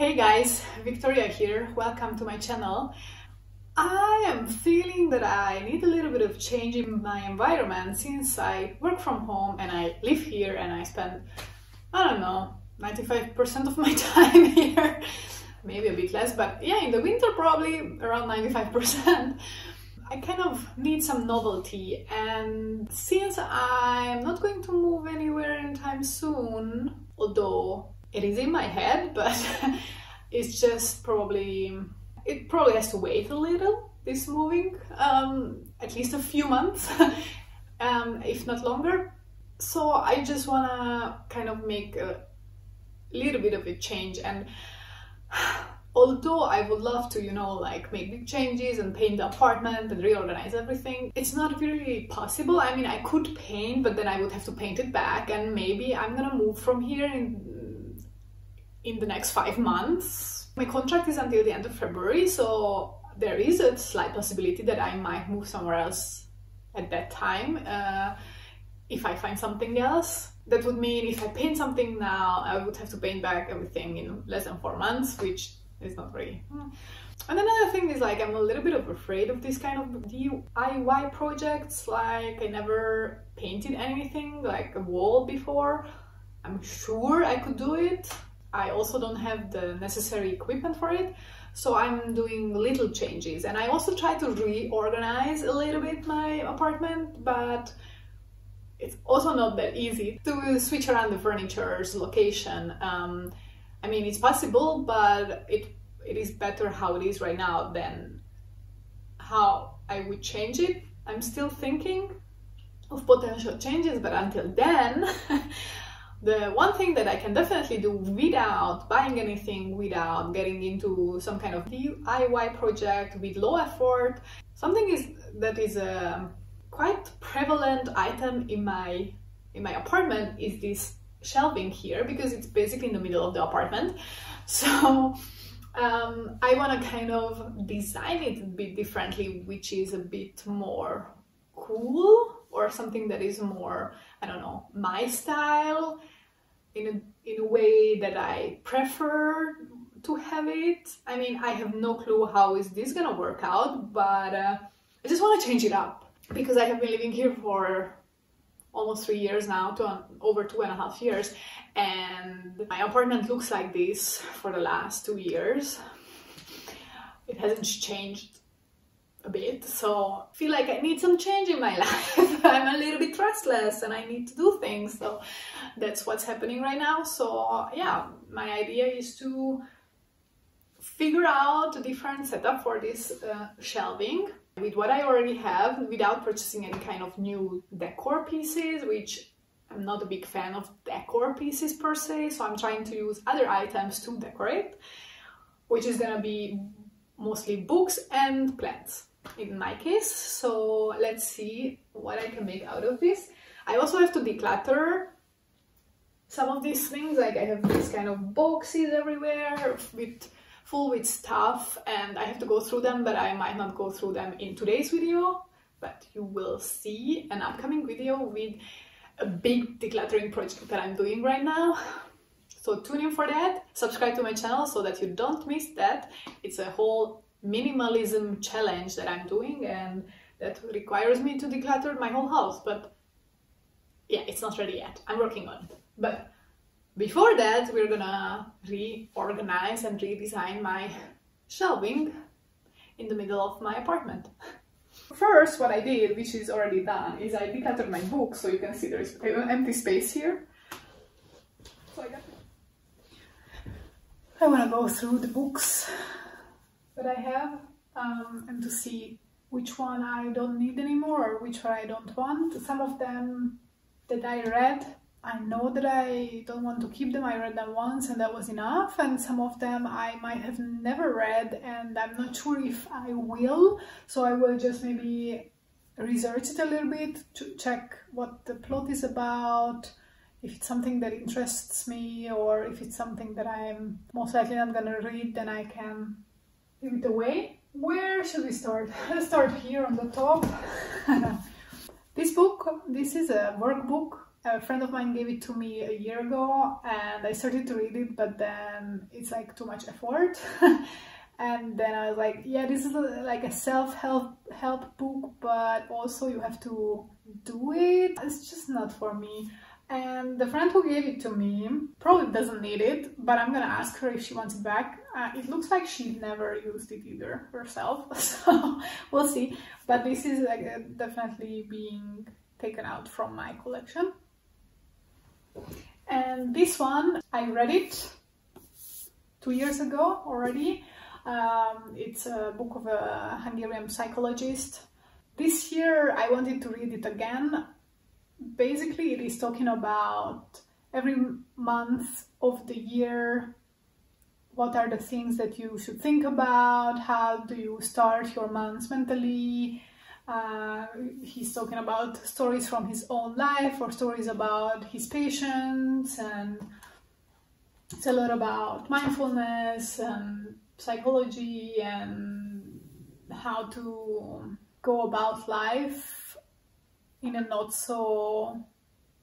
Hey guys, Viktoria here. Welcome to my channel. I am feeling that I need a little bit of change in my environment since I work from home and I live here and I spend, I don't know, 95% of my time here. Maybe a bit less, but yeah, in the winter probably around 95%. I kind of need some novelty and since I'm not going to move anywhere anytime soon, although it is in my head, but it's just probably, it probably has to wait a little, this moving, um, at least a few months, um, if not longer. So I just wanna kind of make a little bit of a change and although I would love to, you know, like make big changes and paint the apartment and reorganize everything, it's not really possible. I mean, I could paint, but then I would have to paint it back, and maybe I'm gonna move from here in in the next five months. My contract is until the end of February, so there is a slight possibility that I might move somewhere else at that time uh, if I find something else. That would mean if I paint something now, I would have to paint back everything in less than four months, which is not really. And another thing is like I'm a little bit of afraid of this kind of DIY projects. Like I never painted anything like a wall before. I'm sure I could do it. I also don't have the necessary equipment for it. So I'm doing little changes and I also try to reorganize a little bit my apartment, but it's also not that easy to switch around the furniture's location. Um, I mean, it's possible, but it it is better how it is right now than how I would change it. I'm still thinking of potential changes, but until then, the one thing that I can definitely do without buying anything, without getting into some kind of DIY project with low effort, something is that is a quite prevalent item in my in my apartment is this shelving here because it's basically in the middle of the apartment. So um, I want to kind of design it a bit differently, which is a bit more cool or something that is more, I don't know, my style in a, in a way that I prefer to have it. I mean, I have no clue how is this gonna work out, but uh, I just want to change it up because I have been living here for almost three years now, to over two and a half years, and my apartment looks like this for the last two years. It hasn't changed a bit, so I feel like I need some change in my life. I'm a little bit restless and I need to do things, so that's what's happening right now. So yeah, my idea is to figure out a different setup for this uh, shelving with what I already have without purchasing any kind of new decor pieces, which I'm not a big fan of decor pieces per se, so I'm trying to use other items to decorate, which is gonna be mostly books and plants in my case. So let's see what I can make out of this. I also have to declutter some of these things, like I have these kind of boxes everywhere with full with stuff and I have to go through them, but I might not go through them in today's video, but you will see an upcoming video with a big decluttering project that I'm doing right now. So tune in for that, subscribe to my channel so that you don't miss that. It's a whole minimalism challenge that I'm doing and that requires me to declutter my whole house, but yeah, it's not ready yet. I'm working on it. But before that, we're gonna reorganize and redesign my shelving in the middle of my apartment. First, what I did, which is already done, is I decluttered my books, so you can see there's an empty space here. So I, got I want to go through the books that I have um, and to see which one I don't need anymore or which one I don't want. Some of them that I read I know that I don't want to keep them. I read them once and that was enough. And some of them I might have never read and I'm not sure if I will. So I will just maybe research it a little bit to check what the plot is about, if it's something that interests me or if it's something that I'm most likely not gonna read, then I can give it away. Where should we start? Let's start here on the top. this book, this is a workbook a friend of mine gave it to me a year ago and I started to read it, but then it's like too much effort. and then I was like, yeah, this is like a self-help help book, but also you have to do it. It's just not for me. And the friend who gave it to me probably doesn't need it, but I'm gonna ask her if she wants it back. Uh, it looks like she never used it either herself, so we'll see. But this is like, uh, definitely being taken out from my collection. And this one, I read it two years ago already. Um, it's a book of a Hungarian psychologist. This year I wanted to read it again. Basically, it is talking about every month of the year what are the things that you should think about, how do you start your months mentally, uh, he's talking about stories from his own life or stories about his patients and it's a lot about mindfulness and psychology and how to go about life in a not so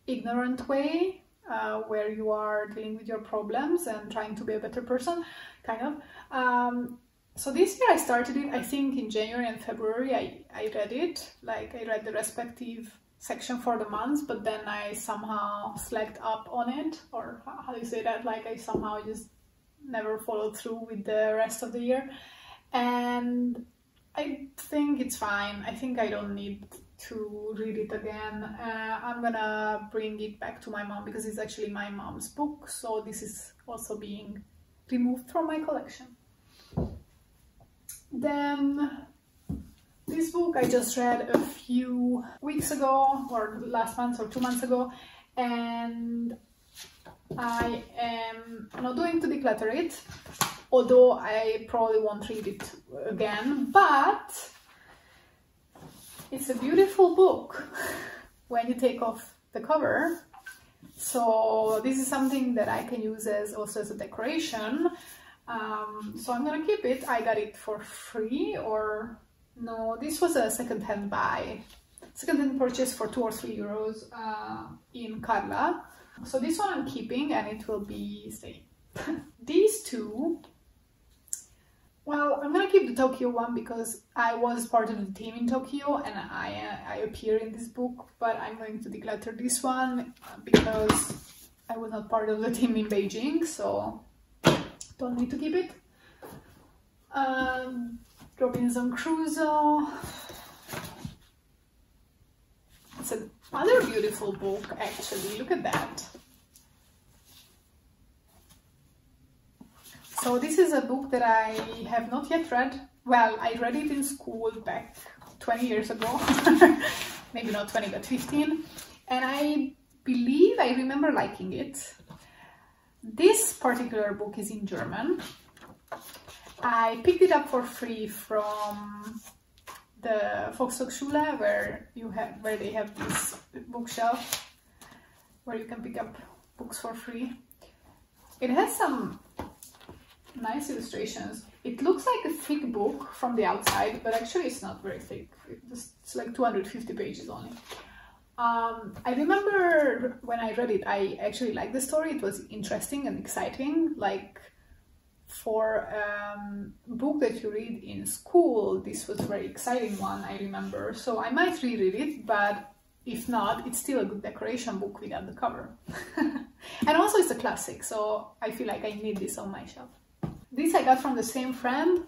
ignorant way uh, where you are dealing with your problems and trying to be a better person kind of um, so this year I started it, I think in January and February I, I read it, like I read the respective section for the months, but then I somehow slacked up on it, or how do you say that, like I somehow just never followed through with the rest of the year. And I think it's fine. I think I don't need to read it again. Uh, I'm gonna bring it back to my mom because it's actually my mom's book, so this is also being removed from my collection. Then this book I just read a few weeks ago or last month or two months ago and I am not going to declutter it although I probably won't read it again but it's a beautiful book when you take off the cover so this is something that I can use as also as a decoration um, so I'm gonna keep it. I got it for free or no, this was a second-hand buy. Second-hand purchase for two or three euros uh, in Carla. So this one I'm keeping and it will be staying. These two, well, I'm gonna keep the Tokyo one because I was part of the team in Tokyo and I, uh, I appear in this book, but I'm going to declutter this one because I was not part of the team in Beijing, so don't need to keep it. Um, Robinson Crusoe. It's another beautiful book actually, look at that. So this is a book that I have not yet read. Well, I read it in school back 20 years ago, maybe not 20 but 15 and I believe I remember liking it this particular book is in German. I picked it up for free from the Volkshochschule where you have where they have this bookshelf where you can pick up books for free. It has some nice illustrations. It looks like a thick book from the outside, but actually it's not very thick. It's like 250 pages only. Um, I remember when I read it, I actually liked the story. It was interesting and exciting. Like for a um, book that you read in school, this was a very exciting one, I remember. So I might reread it, but if not, it's still a good decoration book without the cover. and also it's a classic, so I feel like I need this on my shelf. This I got from the same friend.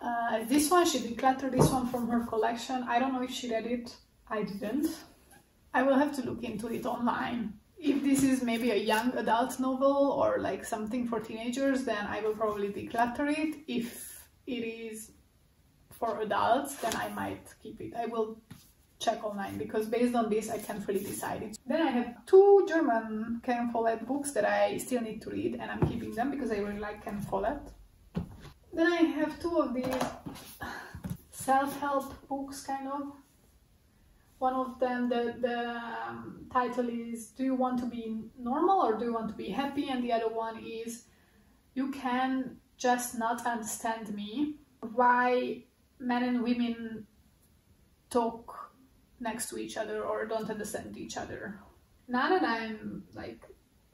Uh, this one, she decluttered this one from her collection. I don't know if she read it. I didn't. I will have to look into it online. If this is maybe a young adult novel or like something for teenagers, then I will probably declutter it. If it is for adults, then I might keep it. I will check online because based on this I can't really decide it. Then I have two German Ken Follett books that I still need to read and I'm keeping them because I really like Ken Follett. Then I have two of these self-help books kind of one of them, the, the um, title is Do you want to be normal or do you want to be happy? And the other one is You can just not understand me. Why men and women talk next to each other or don't understand each other. now that I'm like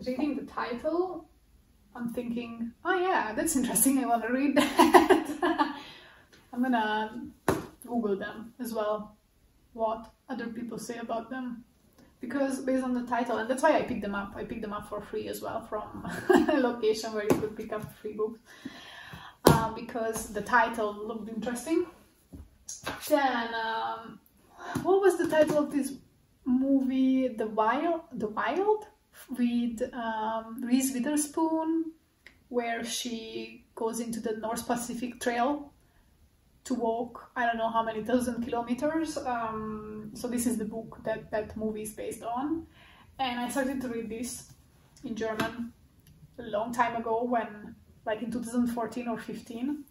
reading the title, I'm thinking, oh yeah, that's interesting. I want to read that. I'm gonna Google them as well, what other people say about them. Because based on the title, and that's why I picked them up. I picked them up for free as well from a location where you could pick up free books. Uh, because the title looked interesting. Then, um, what was the title of this movie? The Wild, The Wild, with um, Reese Witherspoon, where she goes into the North Pacific Trail to walk I don't know how many thousand kilometers. Um, so this is the book that that movie is based on, and I started to read this in German a long time ago when like in 2014 or 15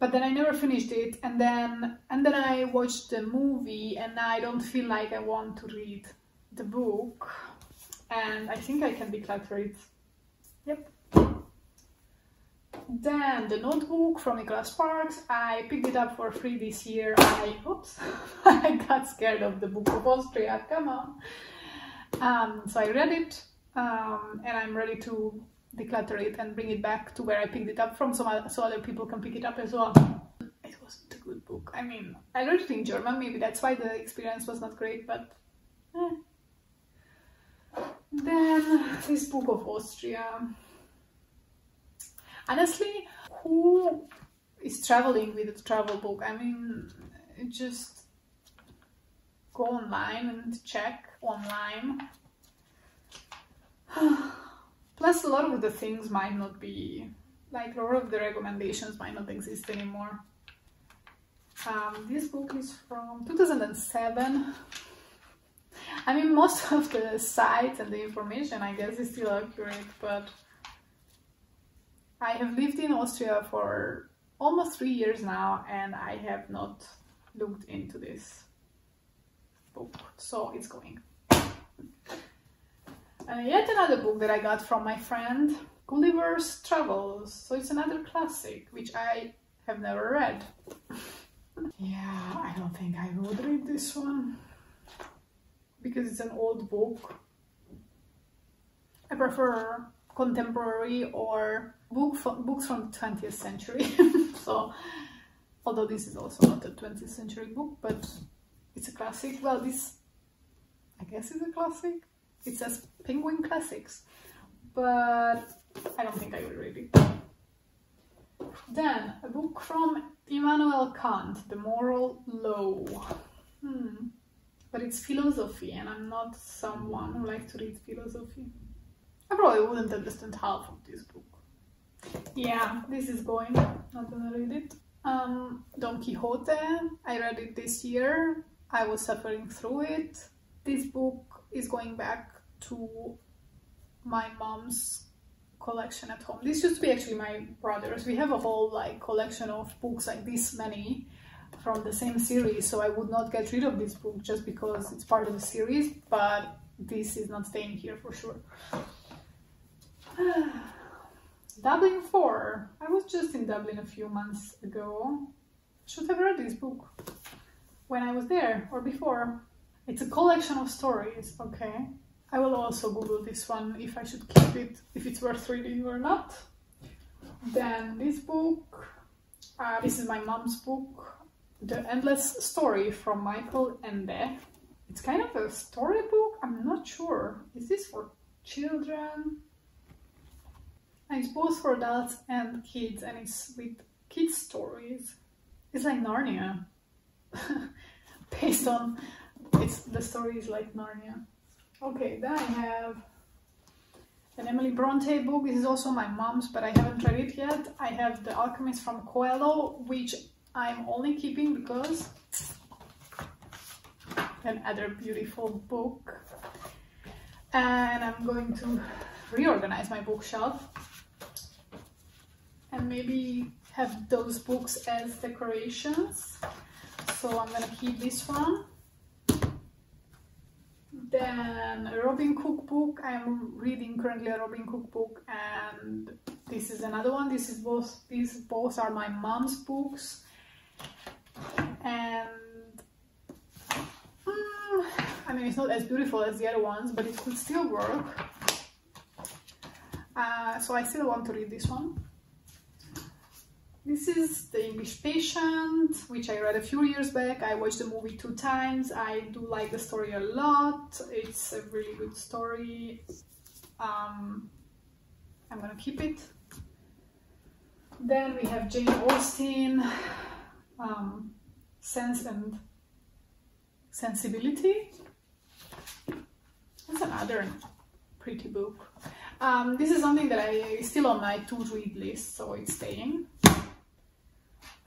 but then I never finished it and then and then I watched the movie and I don't feel like I want to read the book. And I think I can declutter it. Yep. Then the notebook from Nicholas Sparks, I picked it up for free this year. I, oops, I got scared of the Book of Austria, come on. Um, so I read it um, and I'm ready to declutter it and bring it back to where I picked it up from so, so other people can pick it up as well. It wasn't a good book. I mean, I read it in German, maybe that's why the experience was not great, but eh. Then this Book of Austria honestly, who is traveling with a travel book? I mean, just go online and check online. Plus, a lot of the things might not be, like, a lot of the recommendations might not exist anymore. Um, this book is from 2007. I mean, most of the sites and the information, I guess, is still accurate, but I have lived in Austria for almost three years now and I have not looked into this book, so it's going. Uh, yet another book that I got from my friend, Gulliver's Travels. So it's another classic, which I have never read. yeah, I don't think I would read this one because it's an old book. I prefer contemporary or book books from the 20th century. so, although this is also not a 20th century book, but it's a classic. Well, this, I guess, is a classic. It says Penguin Classics, but I don't think I will read it. Then, a book from Immanuel Kant, The Moral Law. Hmm. But it's philosophy, and I'm not someone who likes to read philosophy. I probably wouldn't understand half of this book. Yeah, this is going. Not gonna read it. Um, Don Quixote. I read it this year. I was suffering through it. This book is going back to my mom's collection at home. This used to be actually my brother's. We have a whole like collection of books like this many from the same series, so I would not get rid of this book just because it's part of the series, but this is not staying here for sure. Dublin 4. I was just in Dublin a few months ago. Should have read this book when I was there or before. It's a collection of stories, okay? I will also Google this one if I should keep it, if it's worth reading or not. Then this book, uh, this is my mom's book, The Endless Story from Michael Ende. It's kind of a storybook, I'm not sure. Is this for children? It's both for adults and kids, and it's with kids' stories. It's like Narnia, based on it's the story is like Narnia. Okay, then I have an Emily Bronte book. This is also my mom's, but I haven't read it yet. I have The Alchemist from Coelho, which I'm only keeping because another beautiful book. And I'm going to reorganize my bookshelf and maybe have those books as decorations. So I'm gonna keep this one. Then a Robin Cook book. I'm reading currently a Robin Cook book and this is another one. This is both these both are my mom's books. And mm, I mean, it's not as beautiful as the other ones, but it could still work. Uh, so I still want to read this one. This is The English Patient, which I read a few years back. I watched the movie two times. I do like the story a lot. It's a really good story. Um, I'm gonna keep it. Then we have Jane Austen, um, Sense and Sensibility. That's another pretty book. Um, this is something that I still on my to read list, so it's staying.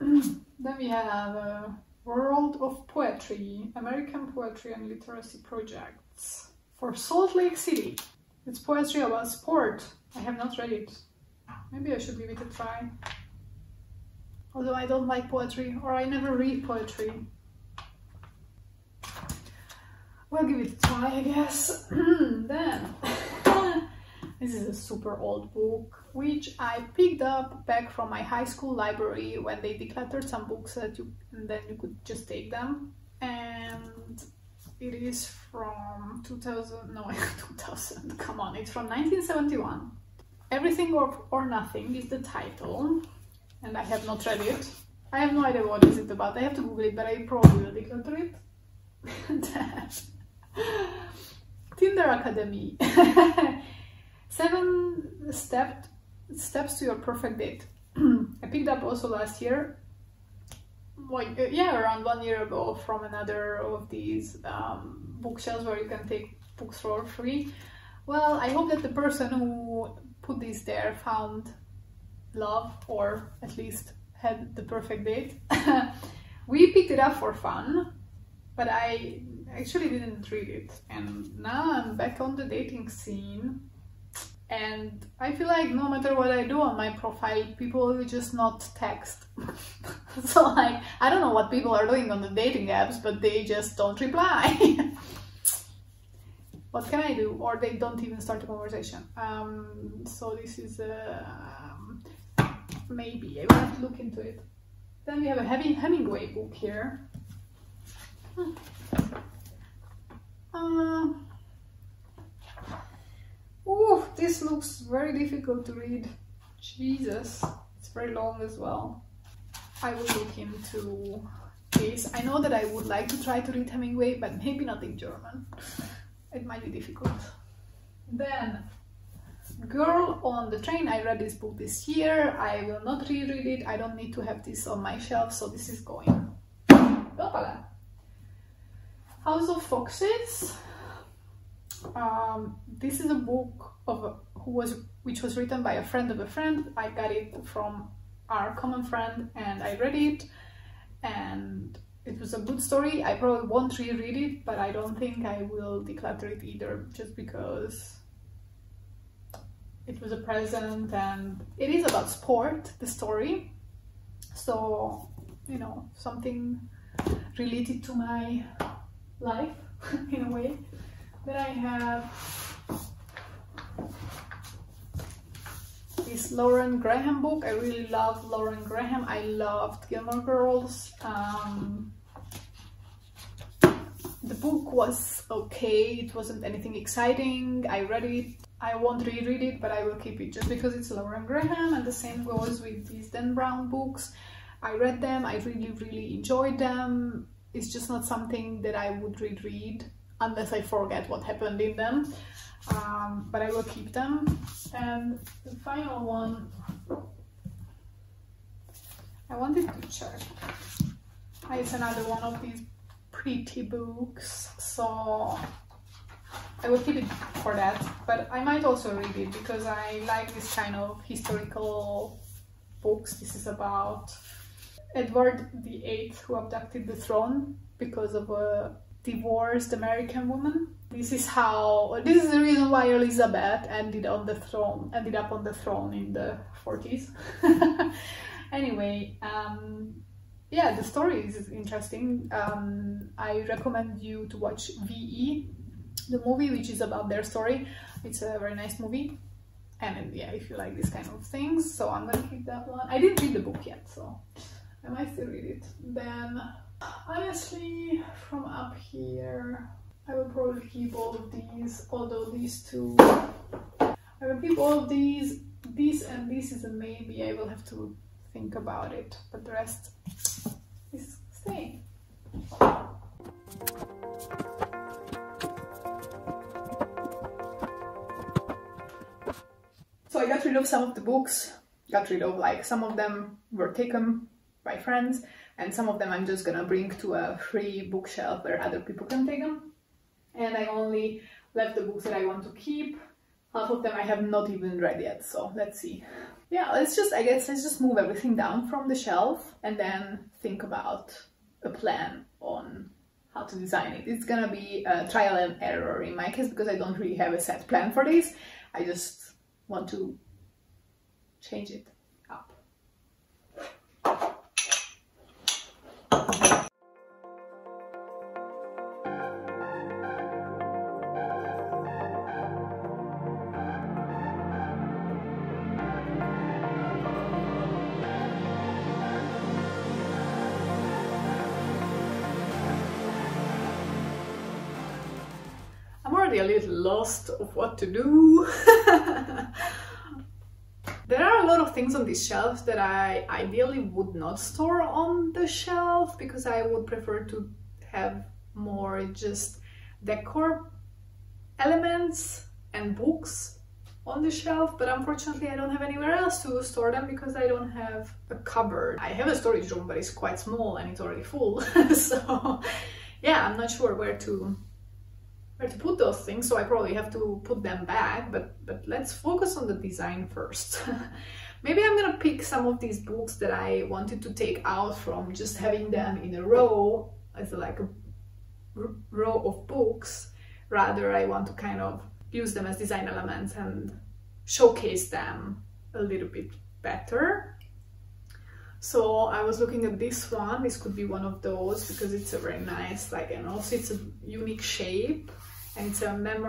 then we have uh, World of Poetry, American Poetry and Literacy Projects for Salt Lake City. It's poetry about sport. I have not read it. Maybe I should give it a try. Although I don't like poetry, or I never read poetry. We'll give it a try, I guess. then, this is a super old book, which I picked up back from my high school library when they decluttered some books that you, and then you could just take them. And it is from 2000, no, 2000, come on, it's from 1971. Everything or, or Nothing is the title, and I have not read it. I have no idea what is it about. I have to Google it, but I probably will declutter it. Tinder Academy. Seven step, steps to your perfect date. I picked up also last year, like uh, yeah, around one year ago from another of these um, bookshelves where you can take books for free. Well, I hope that the person who put this there found love or at least had the perfect date. we picked it up for fun, but I actually didn't read it. And now I'm back on the dating scene. And I feel like no matter what I do on my profile, people will just not text. so like, I don't know what people are doing on the dating apps, but they just don't reply. what can I do? Or they don't even start a conversation. Um, so this is uh, maybe I will have to look into it. Then we have a Heavy Hemingway book here. Hmm. Uh, oh, this looks very difficult to read. Jesus, it's very long as well. I will look into this. I know that I would like to try to read Hemingway, but maybe not in German it might be difficult. Then, Girl on the Train, I read this book this year. I will not reread it. I don't need to have this on my shelf, so this is going. House of Foxes. Um, this is a book of a, who was which was written by a friend of a friend. I got it from our common friend and I read it and it was a good story. I probably won't reread it, but I don't think I will declutter it either, just because it was a present and it is about sport, the story. So, you know, something related to my life in a way. Then I have this Lauren Graham book. I really love Lauren Graham. I loved Gilmore Girls. Um, the book was okay, it wasn't anything exciting, I read it, I won't reread it, but I will keep it just because it's Lauren Graham, and the same goes with these Dan Brown books. I read them, I really, really enjoyed them. It's just not something that I would reread unless I forget what happened in them. Um, but I will keep them. And the final one, I wanted to check. It's another one of these pretty books, so I will keep it for that. But I might also read it because I like this kind of historical books. This is about Edward VIII who abducted the throne because of a divorced American woman. This is how this is the reason why Elizabeth ended on the throne ended up on the throne in the 40s. anyway, um, yeah, the story is interesting. Um, I recommend you to watch VE, the movie, which is about their story. It's a very nice movie. And yeah, if you like this kind of things, so I'm gonna keep that one. I didn't read the book yet, so I might still read it. Then, honestly, from up here, I will probably keep all of these, although these two, I will keep all of these, this and this is a maybe, I will have to think about it, but the rest is staying. So I got rid of some of the books, got rid of like some of them were taken by friends and some of them I'm just gonna bring to a free bookshelf where other people can take them. And I only left the books that I want to keep. Half of them I have not even read yet, so let's see. Yeah, let's just, I guess, let's just move everything down from the shelf and then think about a plan on how to design it. It's gonna be a trial and error in my case because I don't really have a set plan for this. I just want to change it lost of what to do. there are a lot of things on these shelves that I ideally would not store on the shelf because I would prefer to have more just decor elements and books on the shelf but unfortunately I don't have anywhere else to store them because I don't have a cupboard. I have a storage room but it's quite small and it's already full so yeah I'm not sure where to where to put those things so I probably have to put them back but but let's focus on the design first. Maybe I'm gonna pick some of these books that I wanted to take out from just having them in a row as like a row of books. Rather I want to kind of use them as design elements and showcase them a little bit better. So I was looking at this one. This could be one of those because it's a very nice, like, and also it's a unique shape and it's a mem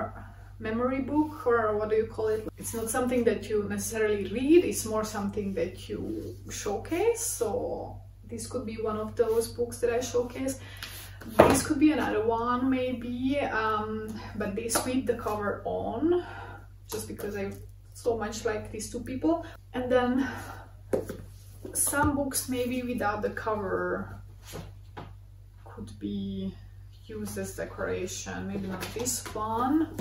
memory book or what do you call it? It's not something that you necessarily read. It's more something that you showcase. So this could be one of those books that I showcase. This could be another one maybe, um, but this with the cover on, just because I so much like these two people. And then some books maybe without the cover could be used this decoration maybe not this one.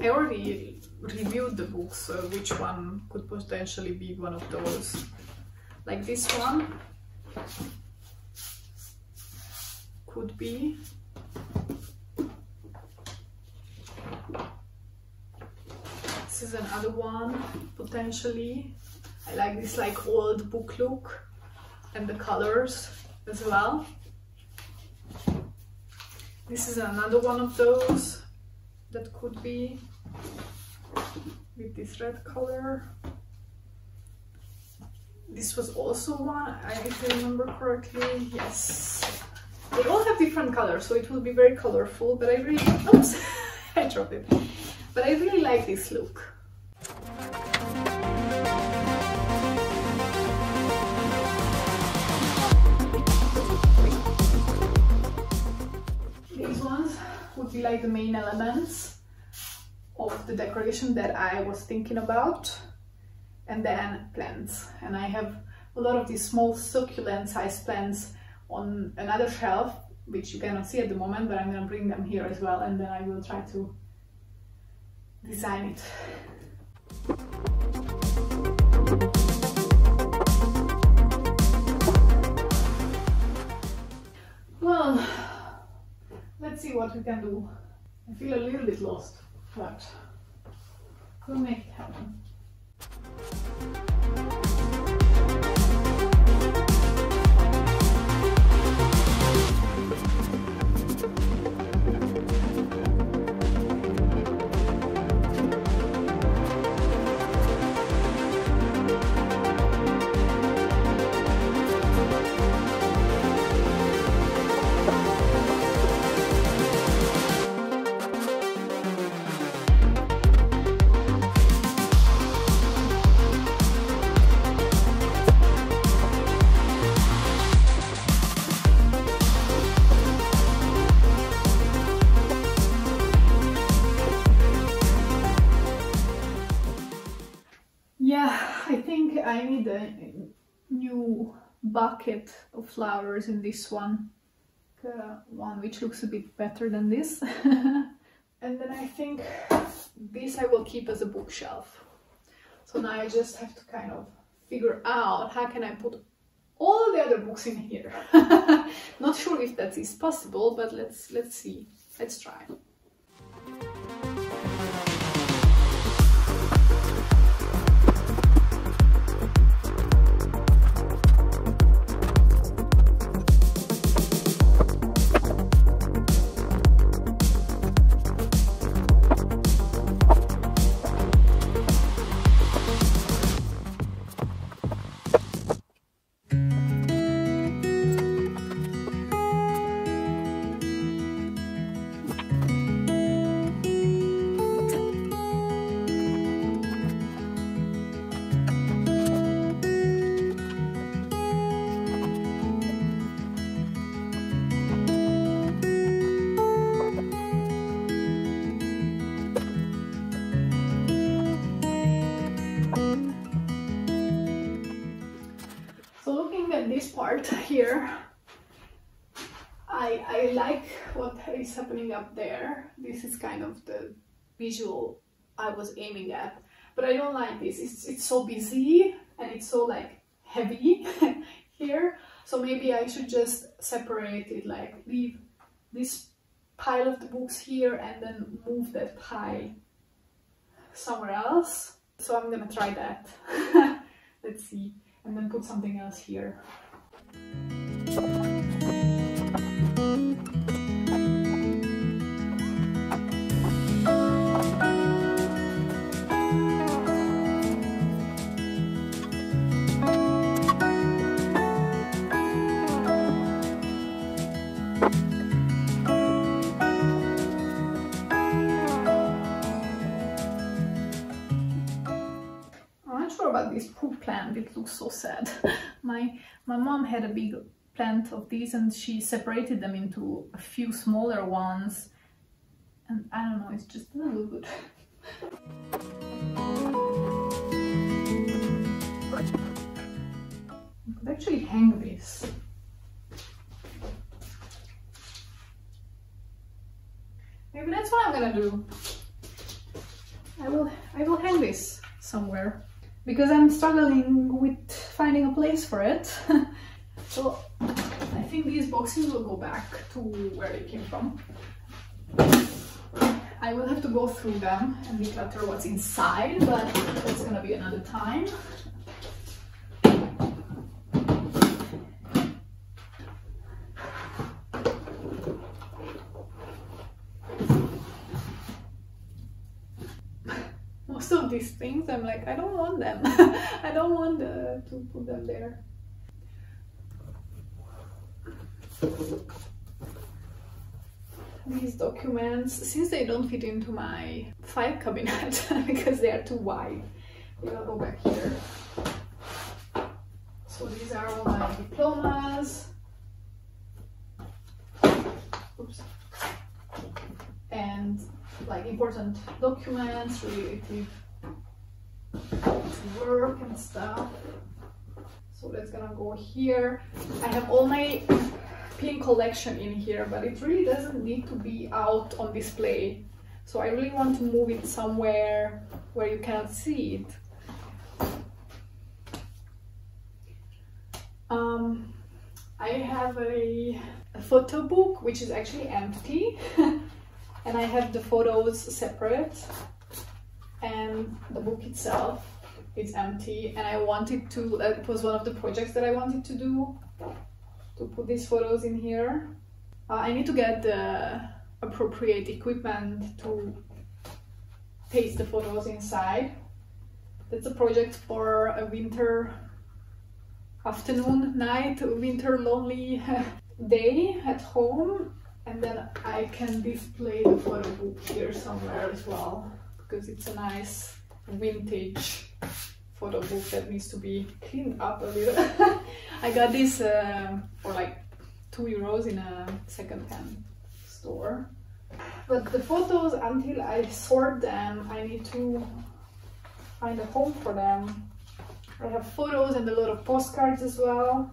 I already reviewed the books so which one could potentially be one of those? Like this one? Could be. This is another one potentially. I like this like old book look and the colors as well. This is another one of those that could be with this red color. This was also one I if I remember correctly yes. They all have different colors so it will be very colorful but I really oops I dropped it. But I really like this look would be like the main elements of the decoration that I was thinking about. And then plants. And I have a lot of these small succulent sized plants on another shelf which you cannot see at the moment but I'm gonna bring them here as well and then I will try to design it. Well see what we can do. I feel a little bit lost, but we'll make it happen. Bucket of flowers in this one. The one which looks a bit better than this. and then I think this I will keep as a bookshelf. So now I just have to kind of figure out how can I put all the other books in here. Not sure if that is possible, but let's let's see. Let's try. Visual I was aiming at. But I don't like this. It's, it's so busy and it's so like heavy here. So maybe I should just separate it like leave this pile of the books here and then move that pile somewhere else. So I'm gonna try that. Let's see. And then put something else here about this poop plant it looks so sad. My my mom had a big plant of these and she separated them into a few smaller ones. And I don't know it's just a little good I could actually hang this. Maybe that's what I'm gonna do. I will I will hang this somewhere because I'm struggling with finding a place for it. so I think these boxes will go back to where they came from. I will have to go through them and declutter what's inside, but that's gonna be another time. most of these things I'm like I don't want them. I don't want the, to put them there. These documents since they don't fit into my file cabinet because they are too wide we will go back here. So these are all my diplomas. Oops. and like important documents related work and stuff. So that's gonna go here. I have all my pin collection in here, but it really doesn't need to be out on display. So I really want to move it somewhere where you cannot see it. Um, I have a, a photo book which is actually empty and I have the photos separate and the book itself is empty and I wanted to, it was one of the projects that I wanted to do, to put these photos in here. Uh, I need to get the appropriate equipment to paste the photos inside. That's a project for a winter afternoon, night, winter lonely day at home and then I can display the photo book here somewhere as well because it's a nice vintage photo book that needs to be cleaned up a little. I got this uh, for like two euros in a second-hand store. But the photos, until I sort them, I need to find a home for them. I have photos and a lot of postcards as well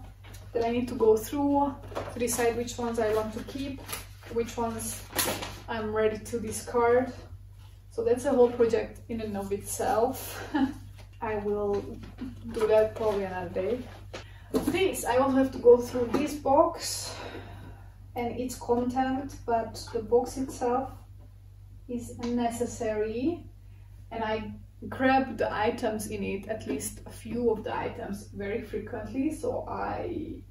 that I need to go through to decide which ones I want to keep, which ones I'm ready to discard. So that's a whole project in and of itself. I will do that probably another day. This, I also have to go through this box and its content, but the box itself is necessary and I grab the items in it, at least a few of the items very frequently, so I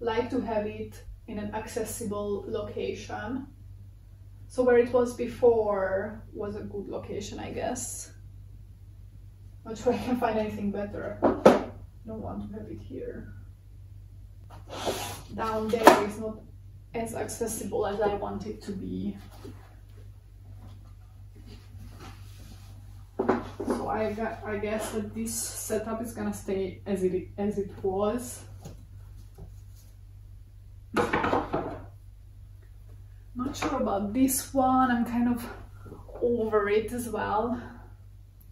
like to have it in an accessible location. So where it was before was a good location, I guess. Not sure I can find anything better. Don't want to have it here. Down there is not as accessible as I want it to be. So I, got, I guess that this setup is gonna stay as it as it was. Not sure about this one. I'm kind of over it as well.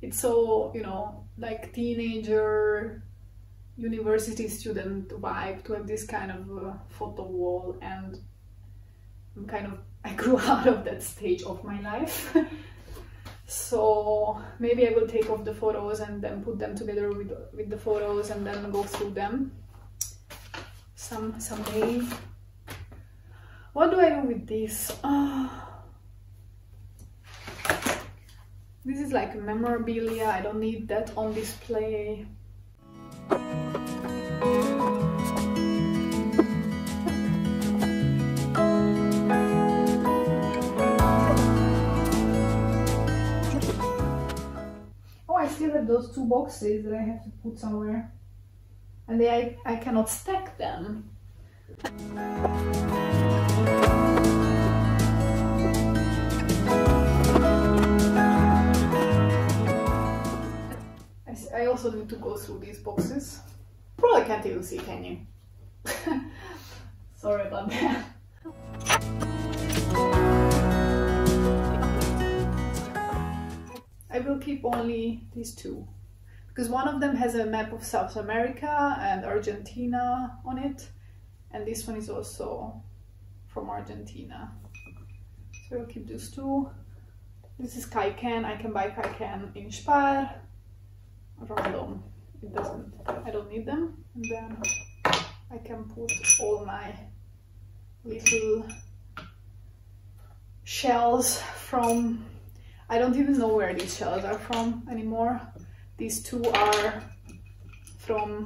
It's so you know like teenager university student vibe to have this kind of uh, photo wall and I'm kind of I grew out of that stage of my life so maybe I will take off the photos and then put them together with, with the photos and then go through them some someday what do I do with this oh. this is like memorabilia I don't need that on display Oh, I still have those two boxes that I have to put somewhere. And they, I, I cannot stack them. I, also need to go through these boxes. Probably can't even see, can you? Sorry about that. I will keep only these two because one of them has a map of South America and Argentina on it and this one is also from Argentina so I'll keep these two this is Kaiken, I can buy Kaiken in Spar random, it doesn't, I don't need them and then I can put all my little shells from I don't even know where these shells are from anymore. These two are from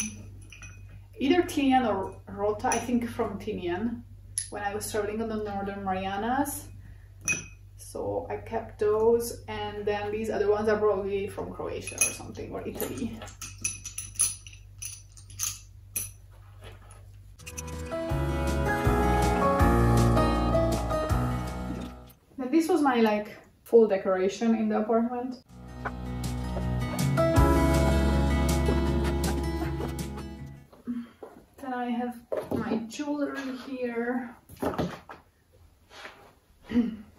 either Tinian or Rota, I think from Tinian, when I was traveling on the Northern Marianas. So I kept those and then these other ones are probably from Croatia or something or Italy. And this was my like full decoration in the apartment. Then I have my jewelry here.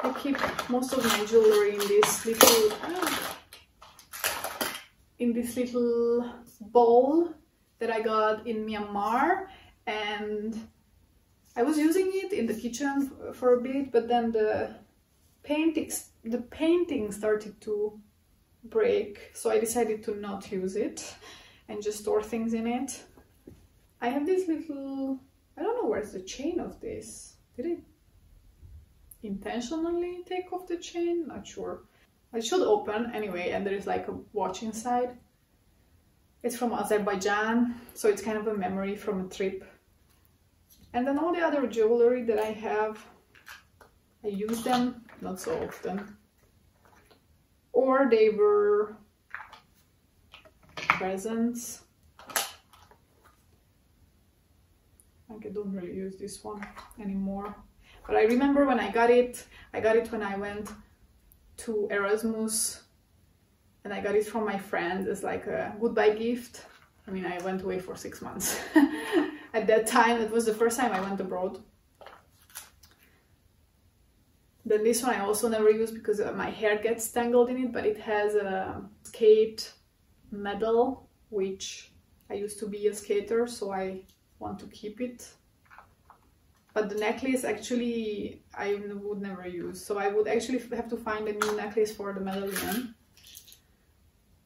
I keep most of my jewelry in this little in this little bowl that I got in Myanmar and I was using it in the kitchen for a bit, but then the paintings, the painting started to break, so I decided to not use it and just store things in it. I have this little, I don't know where's the chain of this. Did it intentionally take off the chain? Not sure. It should open anyway, and there is like a watch inside. It's from Azerbaijan, so it's kind of a memory from a trip and then all the other jewelry that I have, I use them not so often. Or they were presents. Like I don't really use this one anymore. But I remember when I got it, I got it when I went to Erasmus and I got it from my friend as like a goodbye gift. I mean, I went away for six months. At that time, it was the first time I went abroad. Then this one I also never use because uh, my hair gets tangled in it, but it has a skate medal, which I used to be a skater, so I want to keep it. But the necklace actually I would never use, so I would actually have to find a new necklace for the medallion.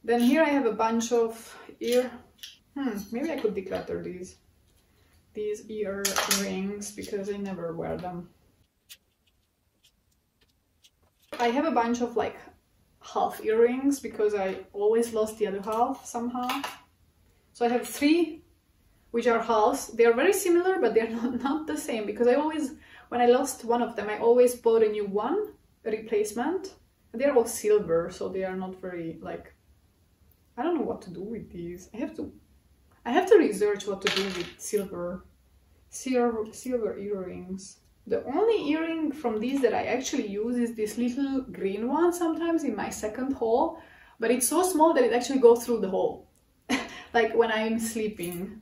Then here I have a bunch of ear... Hmm, maybe I could declutter these. These ear rings because I never wear them. I have a bunch of like half earrings because I always lost the other half somehow. So I have three which are halves. They are very similar but they're not, not the same because I always, when I lost one of them, I always bought a new one, a replacement. They're all silver so they are not very like, I don't know what to do with these. I have to, I have to research what to do with silver, silver, silver earrings. The only earring from these that I actually use is this little green one sometimes in my second hole, but it's so small that it actually goes through the hole, like when I'm sleeping.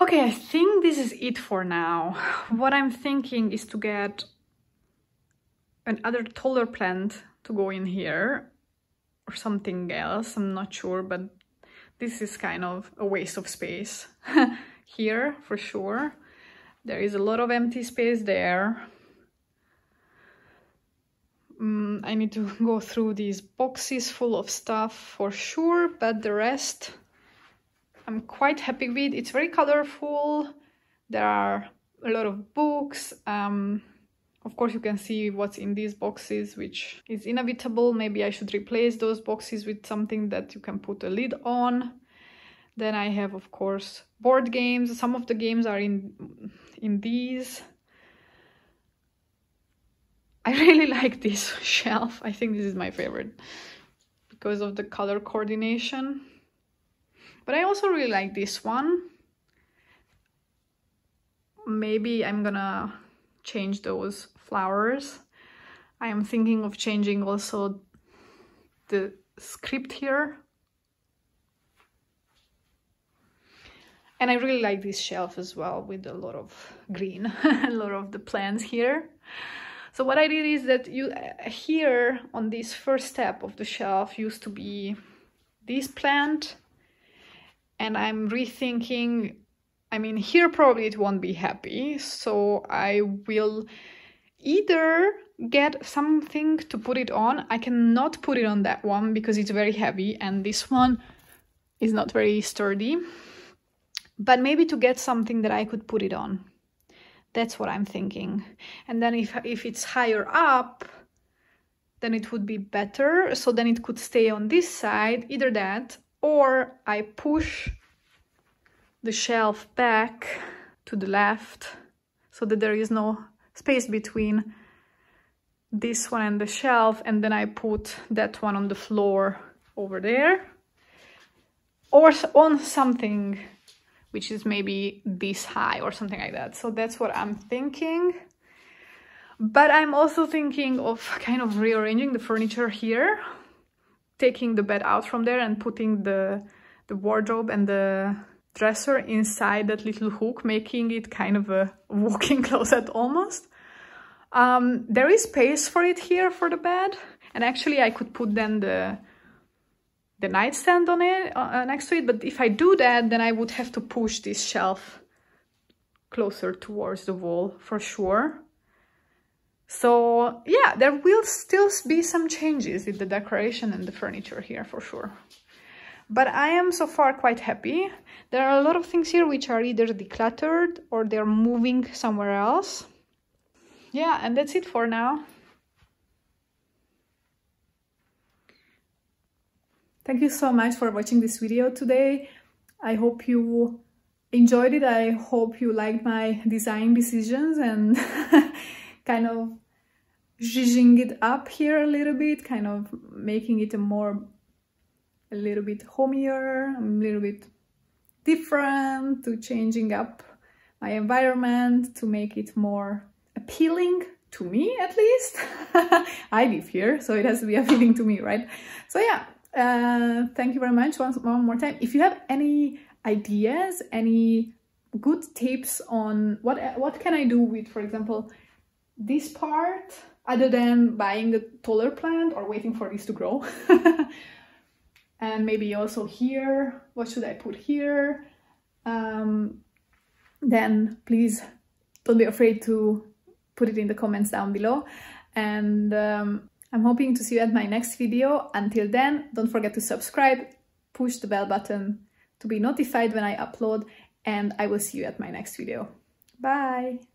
Okay, I think this is it for now. What I'm thinking is to get another taller plant to go in here or something else, I'm not sure, but this is kind of a waste of space here for sure. There is a lot of empty space there. Um, I need to go through these boxes full of stuff for sure, but the rest I'm quite happy with. It's very colorful. There are a lot of books. Um, of course, you can see what's in these boxes, which is inevitable. Maybe I should replace those boxes with something that you can put a lid on. Then I have, of course, board games. Some of the games are in, in these. I really like this shelf. I think this is my favorite because of the color coordination. But I also really like this one. Maybe I'm gonna change those flowers. I am thinking of changing also the script here. And I really like this shelf as well with a lot of green, a lot of the plants here. So what I did is that you uh, here on this first step of the shelf used to be this plant and I'm rethinking I mean here probably it won't be happy so I will either get something to put it on. I cannot put it on that one because it's very heavy and this one is not very sturdy. But maybe to get something that I could put it on. That's what I'm thinking. And then if, if it's higher up, then it would be better. So then it could stay on this side, either that, or I push the shelf back to the left so that there is no space between this one and the shelf and then I put that one on the floor over there or on something which is maybe this high or something like that. So that's what I'm thinking. But I'm also thinking of kind of rearranging the furniture here, taking the bed out from there and putting the, the wardrobe and the dresser inside that little hook, making it kind of a walk-in closet almost. Um, there is space for it here for the bed. And actually I could put then the, the nightstand on it, uh, next to it. But if I do that, then I would have to push this shelf closer towards the wall for sure. So yeah, there will still be some changes with the decoration and the furniture here for sure. But I am so far quite happy. There are a lot of things here which are either decluttered or they're moving somewhere else yeah, and that's it for now. Thank you so much for watching this video today. I hope you enjoyed it. I hope you liked my design decisions and kind of zhizhing it up here a little bit, kind of making it a more, a little bit homier, a little bit different, to changing up my environment, to make it more appealing to me at least. I live here, so it has to be appealing to me, right? So yeah, uh, thank you very much once one more time. If you have any ideas, any good tips on what what can I do with, for example, this part other than buying a taller plant or waiting for this to grow. and maybe also here, what should I put here? Um, then please don't be afraid to put it in the comments down below. And um, I'm hoping to see you at my next video. Until then, don't forget to subscribe, push the bell button to be notified when I upload, and I will see you at my next video. Bye!